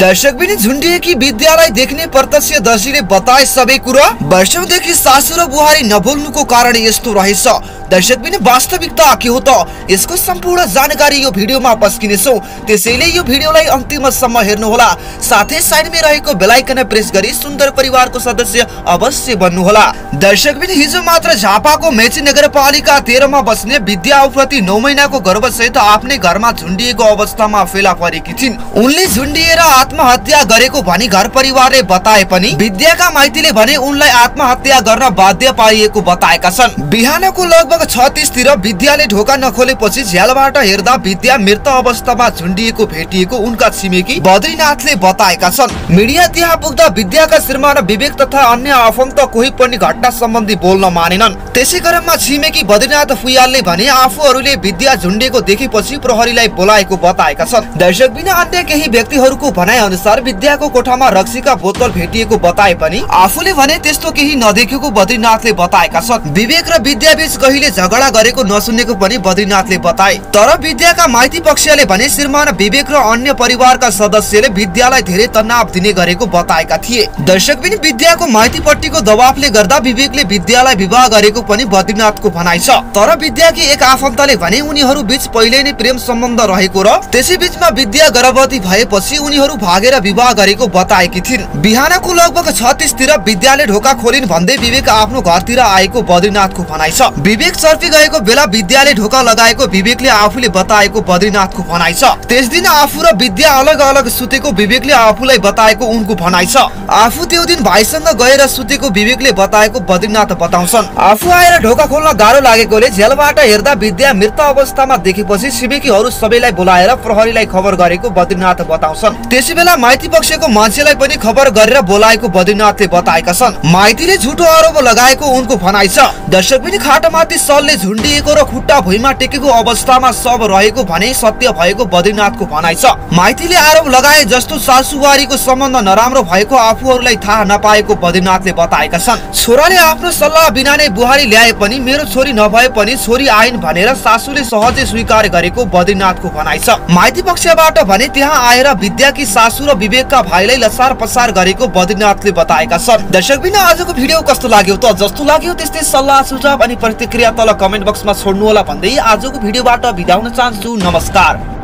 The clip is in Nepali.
दर्शक पनि झुन्डिएकी विद्यालाई देख्ने प्रत्यक्षदर्शीले बताए सबै कुरा। वर्षौंदेखि सासु र बुहारी नबोल्नुको कारण यस्तो रहेछ। दर्शक पनि वास्तविकता के हो त? यसको जानकारी यो भिडियोमा पस्किनेछौ। त्यसैले यो भिडियोलाई अन्तिमसम्म हेर्नुहोला। साथै साइडमै रहेको बेलायकन प्रेस गरी सुन्दर परिवारको सदस्य अवश्य बन्नुहोला। दर्शक पनि हिजो मात्र झापाको मेची नगरपालिका तेह्रमा बस्ने विद्या प्रति नौ महिनाको गर्भसहित आफ्नै घरमा झुन्डिएको अवस्थामा फेला परेकी थिइन् उनले झुन्डिएर आत्महत्या गरेको भनी घर परिवारले बताए पनि विद्याका माइतीले भने उनलाई आत्महत्या गर्न बाध्य पारिएको बताएका छन्। बिहानको लगभग छत्तिसतिर विद्याले ढोका नखोलेपछि झ्यालबाट हेर्दा विद्या मृत अवस्थामा झुन्डिएको भेटिएको उनका छिमेकी बद्रीनाथले बताएका छन्। मिडिया त्यहाँ पुग्दा विद्याका श्रीमान विवेक तथा अन्य आफन्त कोही पनि घटना सम्बन्धी बोल्न मानेनन्। त्यसै क्रममा छिमेकी बद्रीनाथ फुयालले भने आफूहरूले विद्या झुन्डेको देखेपछि प्रहरीलाई बोलाएको बताएका छन्। दर्शक बिना अन्य केही व्यक्तिहरूको भनाइ अनुसार विद्याको कोठामा रक्सीका बोतल भेटिएको बताए पनि आफूले भने त्यस्तो केही नदेखेको बद्रीनाथले बताएका छन्। विवेक र विद्या बीच कहिले झगडा गरेको नसुनेको पनि बद्रीनाथले बताए। तर विद्याका माइती पक्षले भने श्रीमान विवेक र अन्य परिवारका सदस्यले विद्यालाई धेरै तनाव दिने गरेको बताएका थिए। दर्शक पनि विद्याको माइतीपट्टिको दबावले गर्दा विवेकले विद्यालाई विवाह गरेको पनि बद्रीनाथको भनाइ छ। तर विद्याकी एक आफन्तले भने उनीहरू बीच पहिले नै प्रेम सम्बन्ध रहेको र त्यसै बीचमा विद्या गर्भवती भएपछि उनीहरू भागेर विवाह गरेको बताएकी थिइन्। बिहानको लगभग छत्तिसतिर विद्याले ढोका खोलिन् भन्दै विवेक आफ्नो घरतिर आएको बद्रीनाथको भनाइ छ। विवेक चर्पी गएको बेला विद्याले ढोका लगाएको विवेकले आफूले बताएको बद्रीनाथको भनाइ छ। त्यस दिन आफू र विद्या अलग अलग सुतेको विवेकले आफूलाई बताएको उनको भनाइ छ। आफू त्यो दिन भाइसँग गएर सुतेको विवेकले बताएको बद्रीनाथ बताउँछन्। आफू आएर ढोका खोल्न गाह्रो लागेकोले झेलबाट हेर्दा विद्या मृत अवस्थामा देखेपछि छिमेकीहरू सबैलाई बोलाएर प्रहरीलाई खबर गरेको बद्रीनाथ बताउँछन्। त्यसै बेला माइती पक्षको मान्छेलाई पनि खबर गरेर बोलाएको बद्रीनाथले बताएका छन्। माइतीले झुटो आरोप लगाएको उनको भनाइ छ। दर्शक पनि खाटोमाथि सलले झुन्डिएको र खुट्टा भुइँमा टेकेको अवस्थामा सब रहेको भने सत्य भएको बद्रीनाथको भनाइ छ। माइतीले आरोप लगाए जस्तो सासुवारीको सम्बन्ध नराम्रो भएको आफूहरूलाई थाहा नपाएको बद्रीनाथले बताएका छन्। छोराले आफ्नो सल्लाह बिना नै बुहारी ल्याए पनि मेरो छोरी नभए पनि छोरी आइन् भनेर सासूले सहजै स्वीकार गरेको बद्रीनाथको भनाइ छ। माइती पक्षबाट भने त्यहाँ आएर विद्याकी सासू र विवेकका भाइलाई लसार पसार गरेको बद्रीनाथले बताएका छन्। दर्शक बिना आजको भिडियो कस्तो लाग्यो त जस्तो लाग्यो त्यस्तै सल्लाह सुझाव अनि प्रतिक्रिया तल कमेन्ट बक्समा छोड्नु होला भन्दै आजको भिडियोबाट बिदा हुन चाहन्छु। नमस्कार।